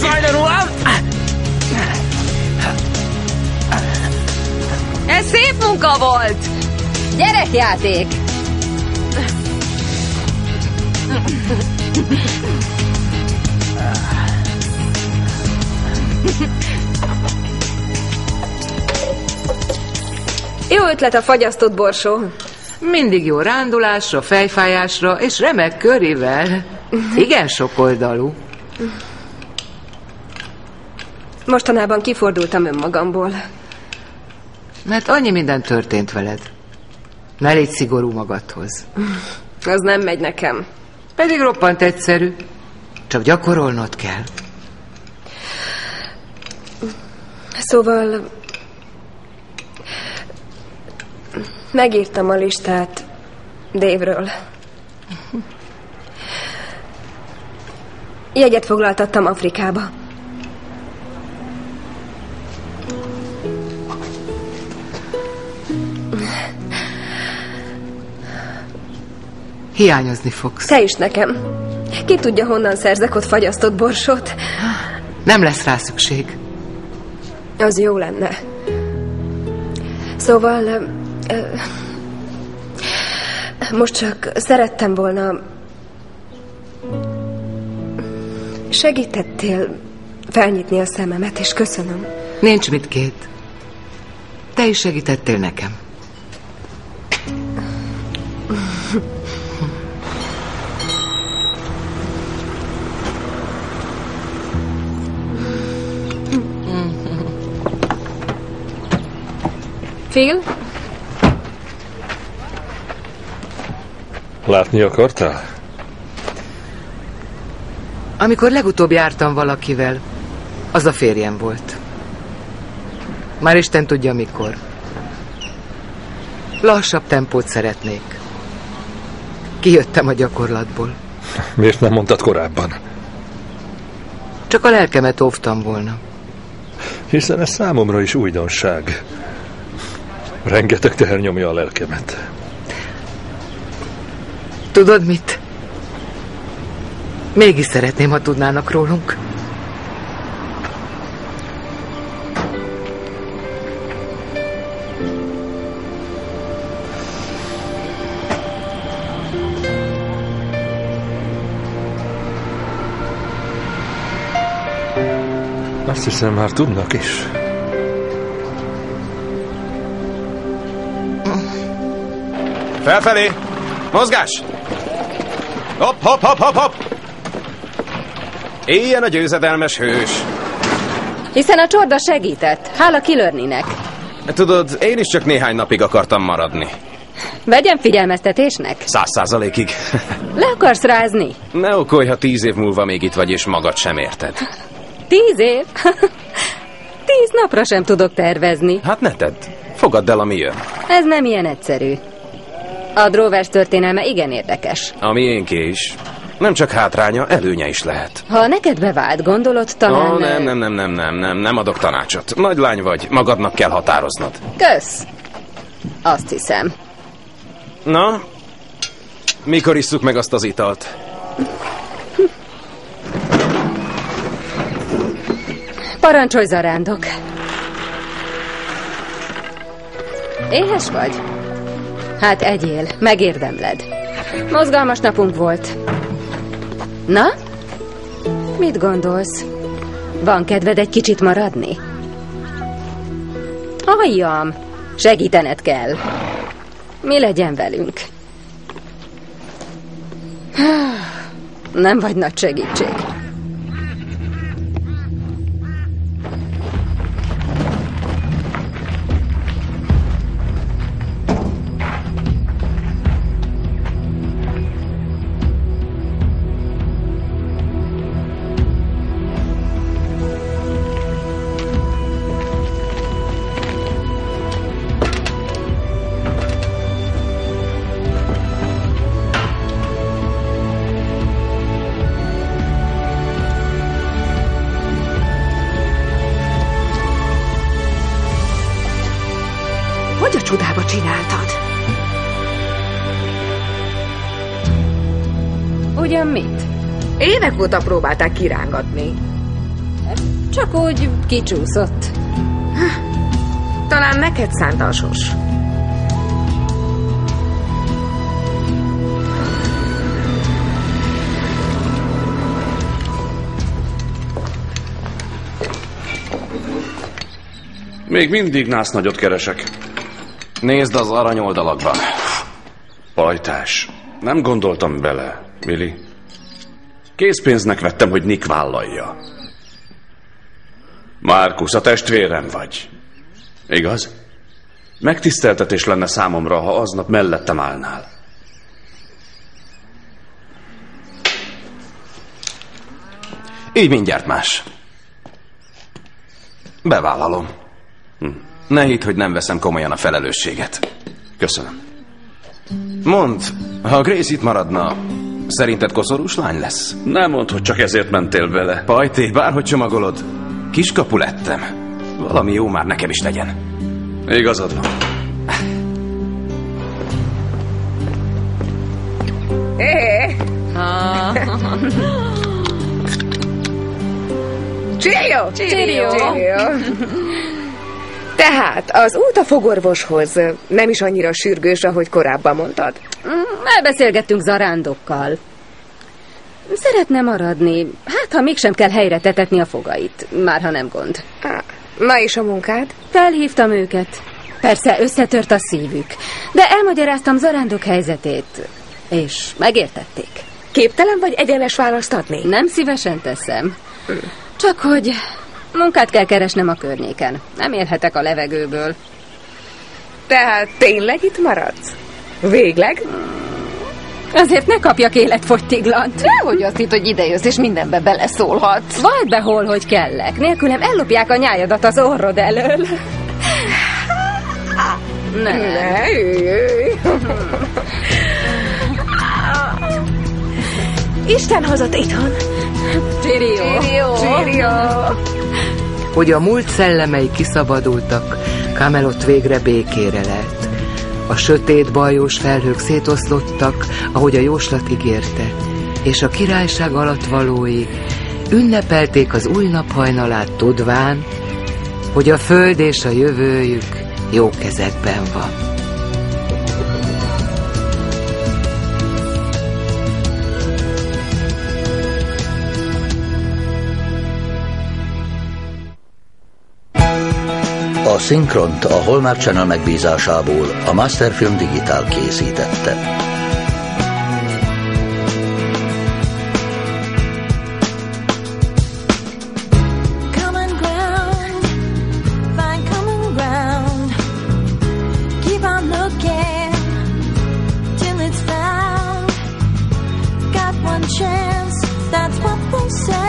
Sajnálom! Ez szép munka volt! Gyerekjáték! Jó ötlet a fagyasztott borsó. Mindig jó rándulásra, fejfájásra és remek körével. Igen sokoldalú. Mostanában kifordultam önmagamból. Mert annyi minden történt veled. Ne légy szigorú magadhoz. Az nem megy nekem. Pedig roppant egyszerű. Csak gyakorolnod kell. Szóval... Megírtam a listát Dévről. Jegyet foglaltattam Afrikába. Hiányozni fogsz. Te is nekem. Ki tudja, honnan szerzek ott fagyasztott borsót? Nem lesz rá szükség. Az jó lenne. Szóval... most csak szerettem volna... Segítettél felnyitni a szememet, és köszönöm. Nincs mit két. Te is segítettél nekem. Phil? Látni akartál? Amikor legutóbb jártam valakivel, az a férjem volt. Már Isten tudja mikor. Lassabb tempót szeretnék. Kijöttem a gyakorlatból. Miért nem mondtad korábban? Csak a lelkemet óvtam volna. Hiszen ez számomra is újdonság. Rengeteg teher nyomja a lelkemet. Tudod mit? Mégis szeretném, ha tudnának rólunk. Azt hiszem, már tudnak is. Felfelé! Mozgás! Hopp, hopp, hopp, hopp, hopp! Éljen a győzedelmes hős! Hiszen a csorda segített. Hála Kilörninek. Tudod, én is csak néhány napig akartam maradni. Vegyem figyelmeztetésnek. Száz százalékig. Le akarsz rázni? Ne okolj, ha tíz év múlva még itt vagy, és magad sem érted. Tíz év? Tíz napra sem tudok tervezni. Hát ne tedd. Fogadd el, ami jön. Ez nem ilyen egyszerű. A Drovers történelme igen érdekes. A miénké is. Nem csak hátránya, előnye is lehet. Ha neked bevált, gondolod talán... Ó, nem, nem, nem, nem, nem, nem, nem adok tanácsot. Nagy lány vagy, magadnak kell határoznod. Kösz. Azt hiszem. Na, mikor isszuk meg azt az italt? Parancsolj, zarándok. Éhes vagy? Hát egyél, megérdemled. Mozgalmas napunk volt. Na? Mit gondolsz? Van kedved egy kicsit maradni? Halljam, segítened kell. Mi legyen velünk? Nem vagy nagy segítség. Csodába csináltad? Ugyan mit? Évek óta próbálták kirángatni. Csak úgy kicsúszott. Talán neked szánta a sors. Még mindig nász nagyot keresek. Nézd az aranyoldalakban. Pajtás. Nem gondoltam bele, Mili. Készpénznek vettem, hogy Nick vállalja. Márkusz, a testvérem vagy. Igaz? Megtiszteltetés lenne számomra, ha aznap mellettem állnál. Így mindjárt más. Bevállalom. Hm. Ne hidd, hogy nem veszem komolyan a felelősséget. Köszönöm. Mondd, ha Grace itt maradna, szerinted koszorús lány lesz? Nem mondd, hogy csak ezért mentél bele. Pajté, bárhogy csomagolod, kiskapu lettem. Valami jó már nekem is legyen. Igazad van. Hé! Cheerio! Cheerio! Tehát az út a fogorvoshoz nem is annyira sürgős, ahogy korábban mondtad. Mm, Elbeszélgettünk zarándokkal. Szeretne maradni. Hát, ha mégsem kell helyre tetetni a fogait. Már ha nem gond. Na és a munkád? Felhívtam őket. Persze összetört a szívük. De elmagyaráztam zarándok helyzetét. És megértették. Képtelen vagy egyenes választ adni? Nem szívesen teszem. Csak hogy munkát kell keresnem a környéken. Nem élhetek a levegőből. Tehát tényleg itt maradsz? Végleg? Azért ne kapjak életfogytiglant. Nehogy azt hitt, hogy idejössz, és mindenbe beleszólhatsz. Vald be hol, hogy kellek. Nélkülem ellopják a nyájadat az orrod elől. Ne, jöjj. Isten hozott itthon. Cheerio. Cheerio. Hogy a múlt szellemei kiszabadultak, Camelot végre békére lett. A sötét bajós felhők szétoszlottak, ahogy a jóslat ígérte, és a királyság alatt valói ünnepelték az új nap hajnalát tudván, hogy a föld és a jövőjük jó kezekben van. A szinkront a Hallmark Channel megbízásából a Masterfilm Digital készítette. chance, that's what they say.